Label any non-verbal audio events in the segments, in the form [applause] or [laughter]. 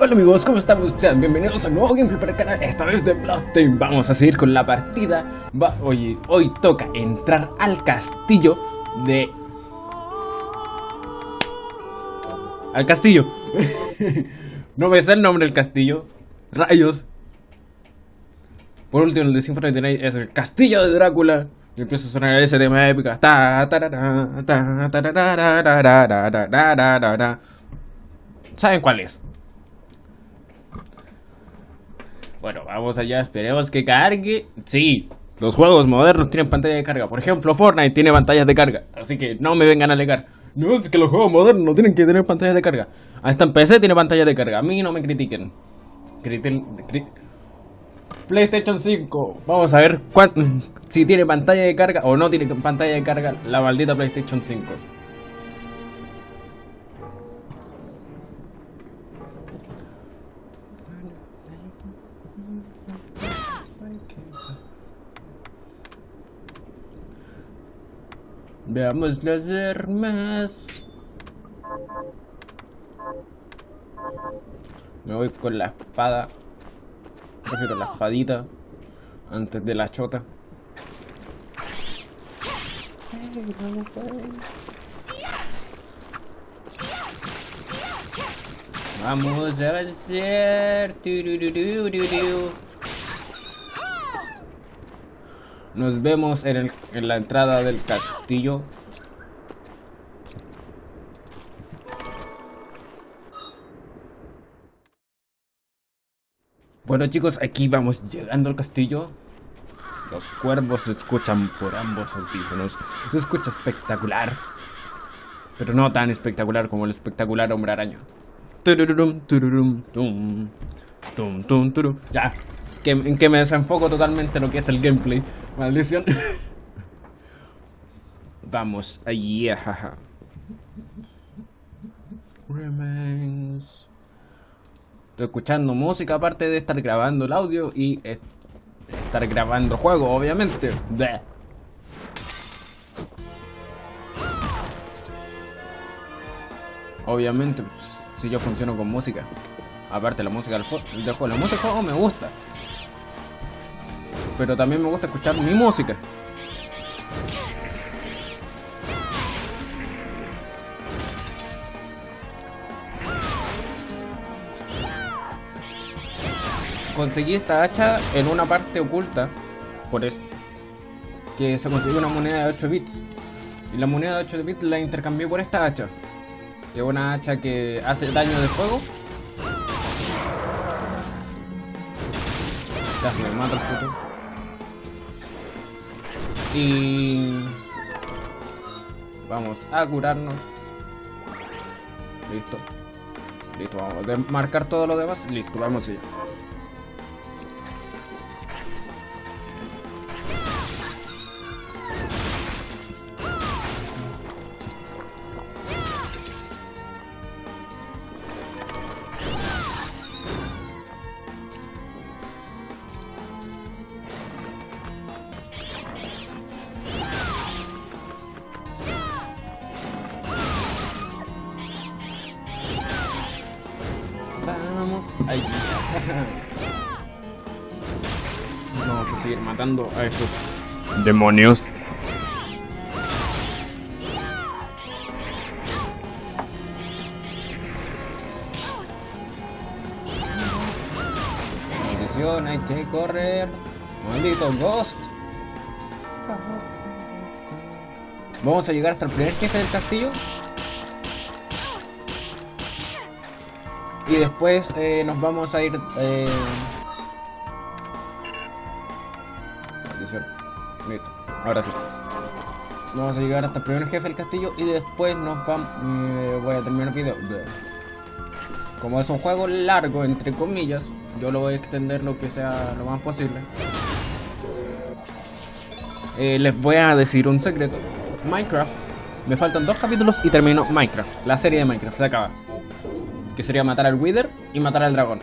Hola amigos, ¿cómo estamos? Sean bienvenidos a un nuevo gameplay para el canal, esta vez de Bloodstained. Vamos a seguir con la partida. Va, Oye, hoy toca entrar al castillo de... Al castillo. [laughs] No me sé el nombre del castillo. Rayos. Por último, el de Symphony Night es el castillo de Drácula. Y empieza a sonar ese tema tarara, ¿Saben cuál es? Bueno, vamos allá, esperemos que cargue. Sí, los juegos modernos tienen pantalla de carga. Por ejemplo, Fortnite tiene pantallas de carga. Así que no me vengan a alegar. No, es que los juegos modernos no tienen que tener pantallas de carga. Hasta en PC tiene pantalla de carga. A mí no me critiquen. Critiquen. PlayStation 5. Vamos a ver si tiene pantalla de carga o no tiene pantalla de carga la maldita PlayStation 5. Veamos las armas. Me voy con la espada. Prefiero la espadita antes de la chota. Vamos a hacer. Nos vemos en, el, en la entrada del castillo. Bueno chicos, aquí vamos llegando al castillo. Los cuervos se escuchan por ambos audífonos. Se escucha espectacular. Pero no tan espectacular como el espectacular hombre araña. Ya, que, en que me desenfoco totalmente lo que es el gameplay. Maldición. [laughs] Vamos, allí, jaja. Remains. Estoy escuchando música aparte de estar grabando el audio y estar grabando el juego, obviamente. Obviamente, pues, si yo funciono con música. Aparte la música del, juego, la música del juego me gusta. Pero también me gusta escuchar mi música. conseguí esta hacha en una parte oculta. Por eso. Que se consiguió una moneda de 8 bits. Y la moneda de 8 bits la intercambié por esta hacha. Que es una hacha que hace daño de fuego. Casi me mata el puto. Y... Vamos a curarnos. Listo. Listo, vamos a marcar todo lo demás. Listo, vamos allá. [laughs] Vamos a seguir matando a estos demonios. Maldición, hay que correr. Maldito Ghost. Vamos a llegar hasta el primer jefe del castillo. Y después eh, nos vamos a ir... Eh... Ahora sí. Vamos a llegar hasta el primer jefe del castillo y después nos vamos... Eh, voy a terminar el video. Como es un juego largo, entre comillas, yo lo voy a extender lo que sea lo más posible. Eh, les voy a decir un secreto. Minecraft. Me faltan dos capítulos y termino Minecraft. La serie de Minecraft se acaba que sería matar al Wither y matar al dragón.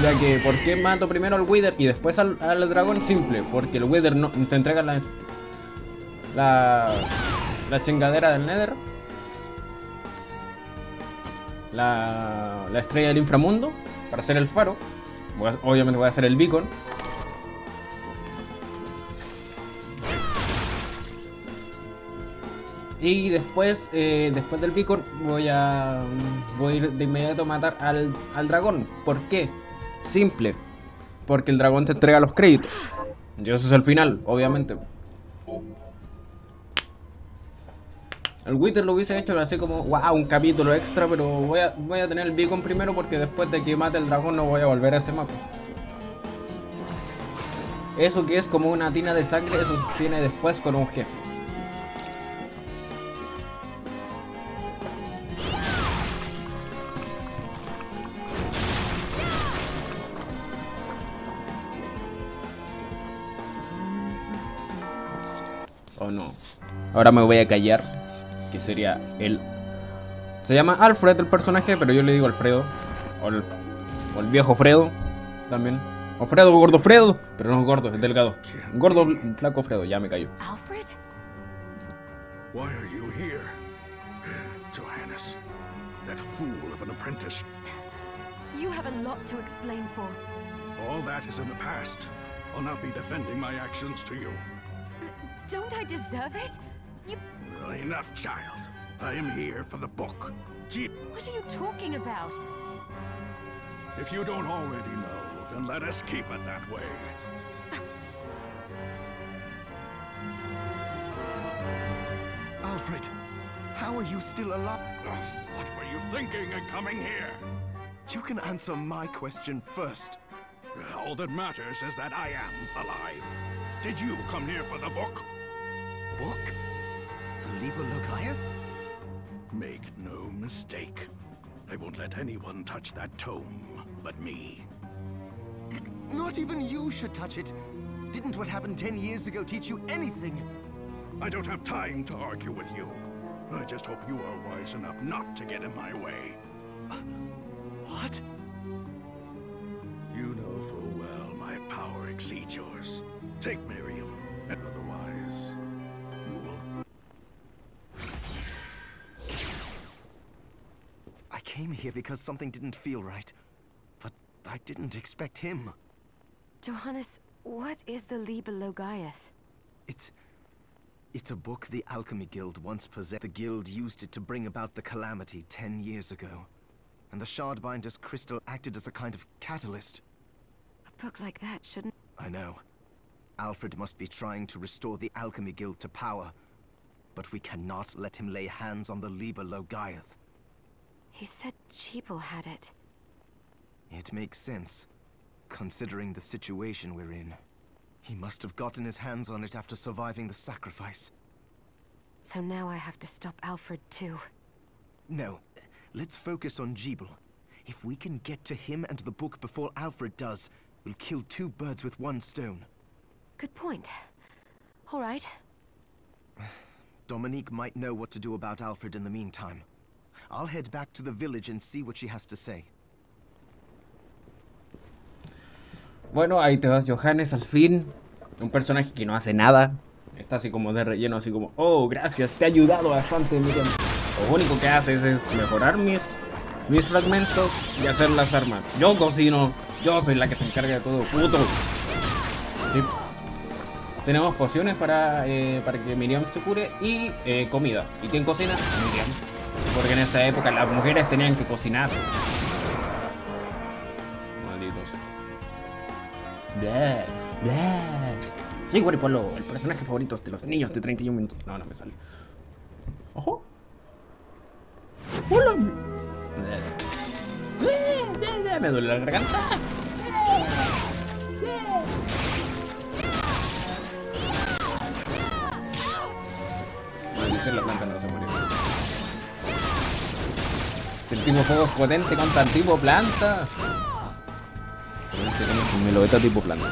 Ya que, ¿por qué mato primero al Wither y después al, dragón? Simple, porque el Wither no, te entrega la, la, la chingadera del Nether. la, la estrella del inframundo para hacer el faro. Obviamente voy a hacer el beacon. Y después, eh, después del beacon, voy a, voy a ir de inmediato a matar al, al dragón. ¿Por qué? Simple. Porque el dragón te entrega los créditos. Y eso es el final, obviamente. El Wither lo hubiese hecho así como, wow, un capítulo extra, pero voy a, voy a tener el beacon primero porque después de que mate el dragón no voy a volver a ese mapa. Eso que es como una tina de sangre, eso tiene después con un jefe. Ahora me voy a callar. Que sería el. Se llama Alfred el personaje, pero yo le digo Alfredo. O el, o el viejo Fredo. También. O Fredo, gordo Fredo. Pero no es gordo, es delgado. Gordo, flaco Fredo, ya me callo. Alfred? Why are you here? Johannes, that fool of an apprentice. You have a lot to explain for. All that is in the past. I'll not be defending my actions to you. Don't I deserve it? You. Well, enough, child. I am here for the book. Gee, What are you talking about? if you don't already know, then let us keep it that way. [laughs] Alfred, how are you still alive? What were you thinking in coming here? You can answer my question first. Uh, all that matters is that I am alive. Did you come here for the book? Book? Logaeth? Make no mistake. I won't let anyone touch that tome but me. Not even you should touch it. Didn't what happened ten years ago teach you anything? I don't have time to argue with you. I just hope you are wise enough not to get in my way. What? You know full well my power exceeds yours. Take Miriam, and otherwise, came here because something didn't feel right. But I didn't expect him. Johannes, what is the Liber Logaeth? It's... It's a book the Alchemy Guild once possessed. The guild used it to bring about the calamity ten years ago. And the Shardbinder's crystal acted as a kind of catalyst. A book like that shouldn't. I know. Alfred must be trying to restore the Alchemy Guild to power. But we cannot let him lay hands on the Liber Logaeth. He said Cheeple had it. It makes sense, considering the situation we're in. He must have gotten his hands on it after surviving the sacrifice. So now I have to stop Alfred too. No, let's focus on Jeeble. If we can get to him and the book before Alfred does, we'll kill two birds with one stone. Good point. All right. [sighs] Dominique might know what to do about Alfred in the meantime. I'll head back to the village and see what she has to say. Bueno, ahí te vas, Johannes, al fin. Un personaje que no hace nada. Está así como de relleno, así como, oh, gracias, te ha ayudado bastante, Miriam. Lo único que haces es mejorar mis, mis fragmentos y hacer las armas. Yo cocino, yo soy la que se encarga de todo, puto. Sí. Tenemos pociones para, eh, para que Miriam se cure y eh, comida. ¿Y quién cocina? Miriam. Porque en esa época las mujeres tenían que cocinar. Malditos. Bleh, bleh. Sí, Polo, el personaje favorito de los niños de 31 minutos. No, no me sale. Ojo. Hola. Me duele la garganta. Maldición, la planta no se murió. Si el tipo fuego es potente contra el tipo planta. Tenemos un melodeta tipo planta.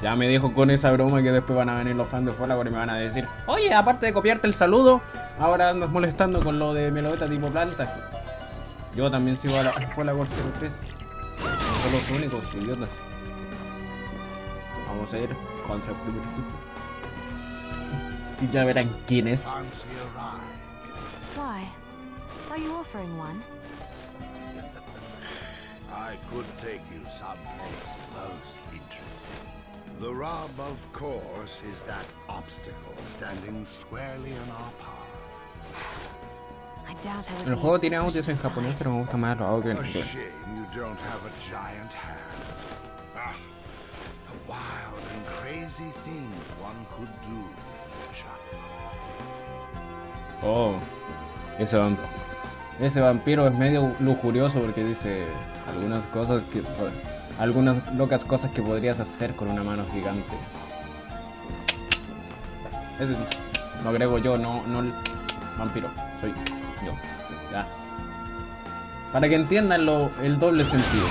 Ya me dijo con esa broma que después van a venir los fans de Folagor y me van a decir Oye, aparte de copiarte el saludo, ahora andas molestando con lo de melodeta tipo planta. Yo también sigo a la Folagor 03. No son los únicos idiotas. Vamos a ir contra el primer equipo. Y ya verán quién es. Why? Are you offering one? [laughs] I could take you someplace most interesting. The rub, of course, is that obstacle standing squarely in our path. [sighs] I doubt I would El be juego tiene audios en japonés, pero me gusta más los audios en A inglés. shame you don't have a giant hand. Ah, the wild and crazy things one could do with each other. Oh, ese, vamp- ese vampiro es medio lujurioso porque dice algunas cosas que. Algunas locas cosas que podrías hacer con una mano gigante. Ese lo agrego yo, no, no el vampiro, soy yo. Ya. Para que entiendan lo, el doble sentido.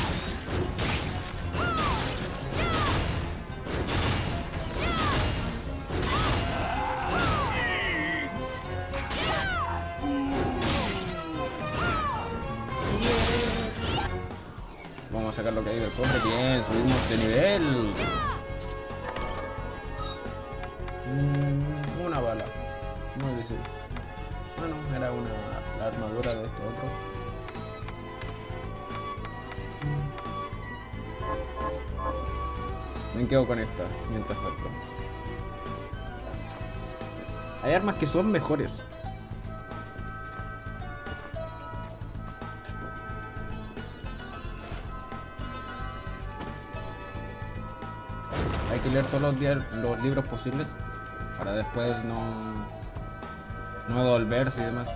Hay armas que son mejores. Hay que leer todos los días los libros posibles para después no no devolverse y demás.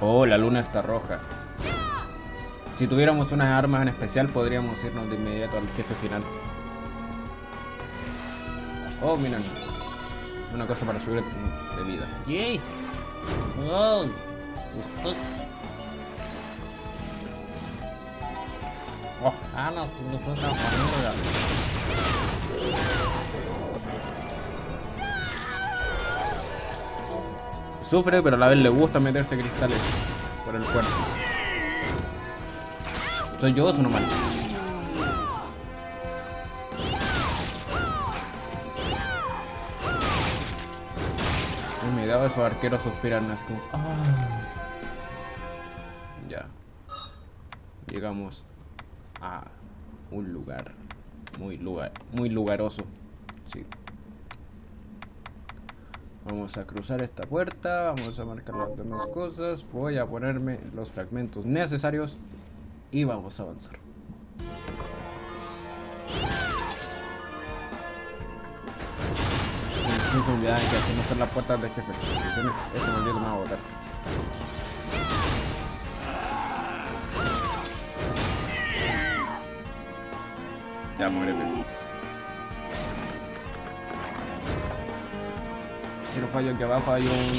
Oh, la luna está roja. Si tuviéramos unas armas en especial podríamos irnos de inmediato al jefe final. Oh, miren. Una cosa para subir de vida. ¡Yay! ¡Oh! Esto- Oh, ah, no, fue una familia. Sufre, pero a la vez le gusta meterse cristales por el cuerpo. ¿Soy yo o soy normal? Dado esos arqueros suspiran así como... "Ah". Ya. Llegamos a un lugar muy lugar muy lugaroso. Vamos a cruzar esta puerta, vamos a marcar las demás cosas, voy a ponerme los fragmentos necesarios y vamos a avanzar. Sin se olvidaban que así no son las puertas de jefe. Este maldito me va a botar. Ya, muérete. Si no fallo aquí abajo hay un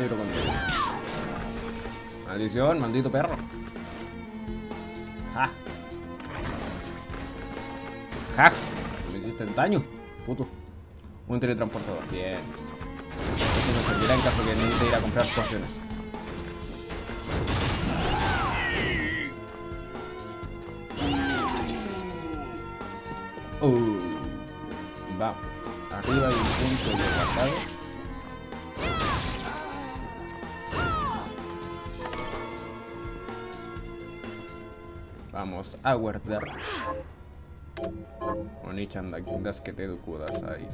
libro contigo. Maldición, maldito perro. Ja. Ja. Me hiciste daño, puto. Un teletransportador, bien. Eso me servirá en caso que necesite ir a comprar pociones. Uh, va. Arriba hay un punto de pasado. Vamos a guardar. Onichan das que te kudasai.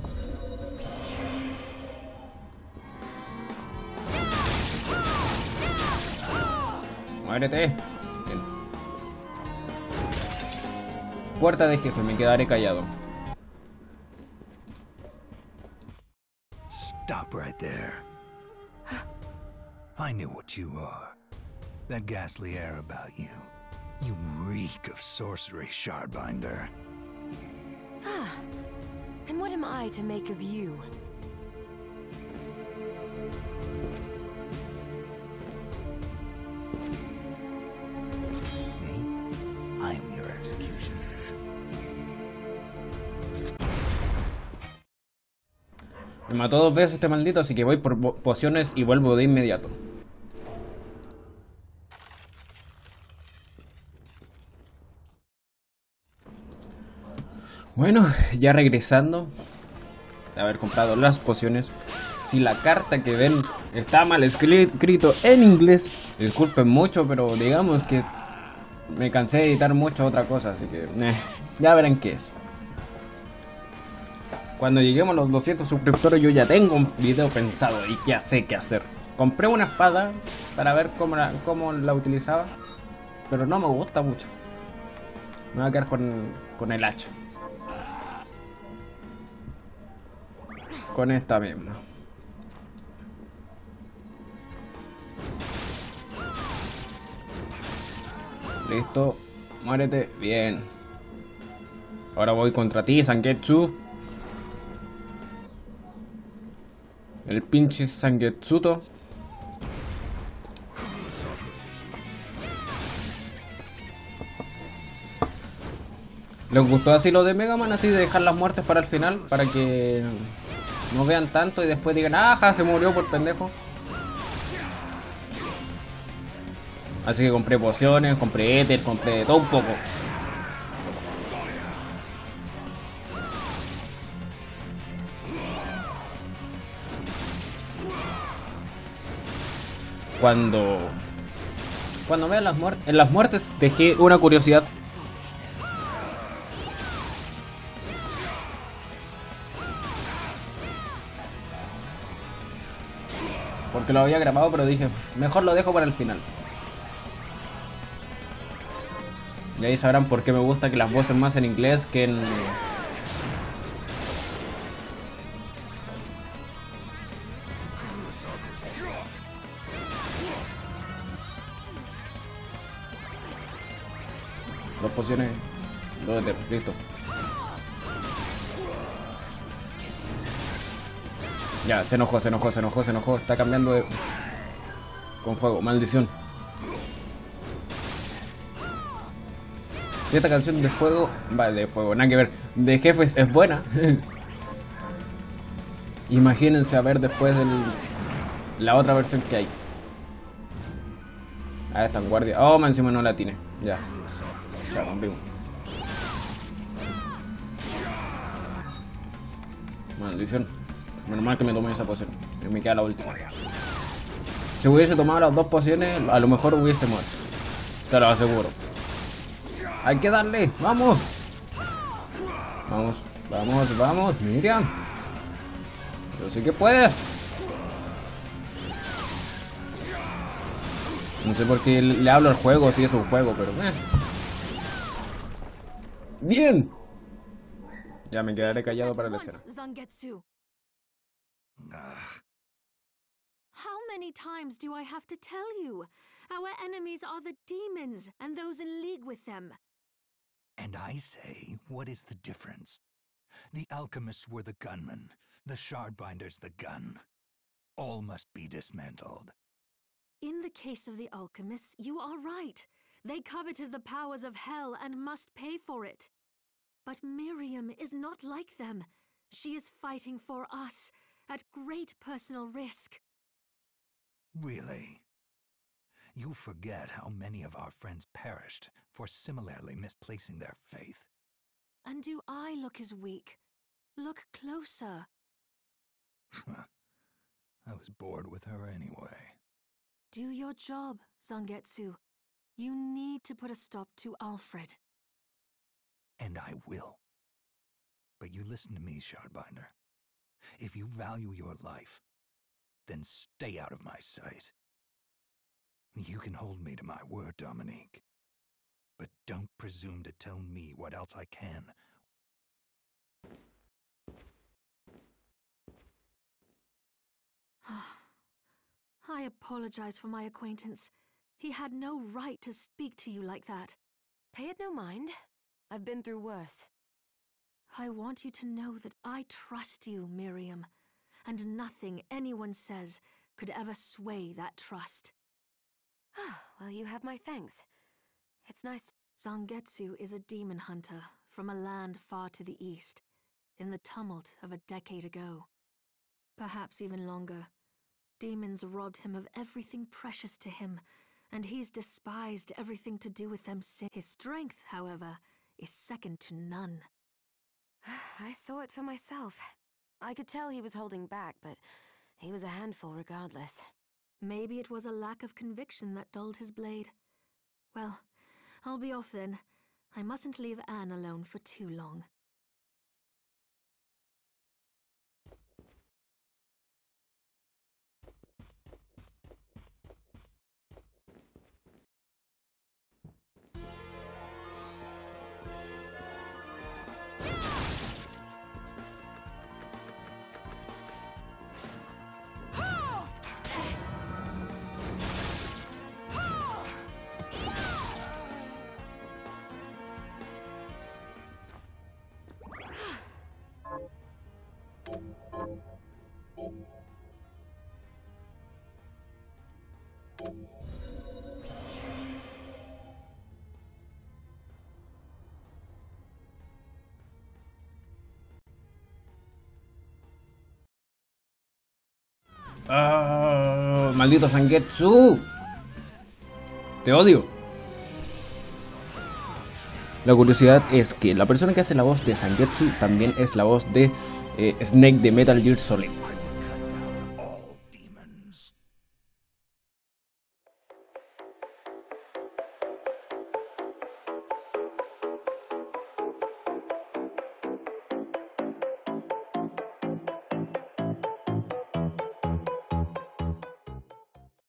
Muérete. Bien. Puerta de jefe, me quedaré callado. Stop right there. I knew what you are. That ghastly air about you. You reek of sorcery, Shardbinder. And what am I to make of you? Me? I am your execution. Me mató dos veces este maldito, así que voy por po- pociones y vuelvo de inmediato. Bueno, ya regresando de haber comprado las pociones, Si la carta que ven está mal escrito en inglés, disculpen mucho, pero digamos que me cansé de editar mucho otra cosa, así que ya verán qué es. Cuando lleguemos a los 200 suscriptores yo ya tengo un video pensado y ya sé qué hacer. Compré una espada para ver cómo la, cómo la utilizaba, pero no me gusta mucho. Me voy a quedar con, con el hacha. Con esta misma. Listo. Muérete. Bien. Ahora voy contra ti, Sangetsu. El pinche Sangetsuto. ¿Les gustó así lo de Mega Man? Así de dejar las muertes para el final. Para que no vean tanto y después digan, ajá, se murió por pendejo. Así que compré pociones, compré éter, compré todo un poco. Cuando... Cuando vean las muertes... En las muertes dejé una curiosidad. Porque lo había grabado, pero dije, mejor lo dejo para el final. Y ahí sabrán por qué me gusta que las voces más en inglés que en... Dos pociones, dos listo. Ya, se enojó, se enojó, se enojó, se enojó. Está cambiando de... Con fuego, maldición. Si esta canción de fuego, vale, de fuego, nada que ver, de jefes es buena. [laughs] Imagínense a ver después del, la otra versión que hay. Ah, está en guardia. Oh, encima no la tiene. Ya. Ya. Maldición. Menos mal que me tomé esa poción. Y me queda la última. Si hubiese tomado las dos pociones, a lo mejor hubiese muerto. Te lo aseguro. Hay que darle. Vamos. Vamos, vamos, vamos. Miriam. Yo sé que puedes. No sé por qué le hablo al juego si es un juego, pero... Eh. ¡Bien! Ya me quedaré callado para la escena. Ah, How many times do I have to tell you? Our enemies are the demons and those in league with them. and I say, what is the difference? The alchemists were the gunmen, the shardbinders the gun. All must be dismantled. In the case of the alchemists, you are right. They coveted the powers of hell and must pay for it. But Miriam is not like them. She is fighting for us at great personal risk. Really? You forget how many of our friends perished for similarly misplacing their faith. And do I look as weak? Look closer. I was bored with her anyway. Do your job, Zangetsu. You need to put a stop to Alfred. And I will. But you listen to me, Shardbinder. If you value your life, then stay out of my sight. You can hold me to my word, Dominique. But don't presume to tell me what else I can. [sighs] I apologize for my acquaintance. He had no right to speak to you like that. Pay it no mind. I've been through worse. I want you to know that I trust you, Miriam, and nothing anyone says could ever sway that trust. Ah, [sighs] well, you have my thanks. It's nice. Zangetsu is a demon hunter from a land far to the east, in the tumult of a decade ago. Perhaps even longer. Demons robbed him of everything precious to him, and he's despised everything to do with them since. His strength, however, is second to none. [sighs] I saw it for myself. I could tell he was holding back, but He was a handful regardless. Maybe it was a lack of conviction that dulled his blade. Well, I'll be off then. I mustn't leave Anne alone for too long. Ah, maldito Sangetsu. Te odio. La curiosidad es que la persona que hace la voz de Sangetsu también es la voz de eh, Snake de Metal Gear Solid.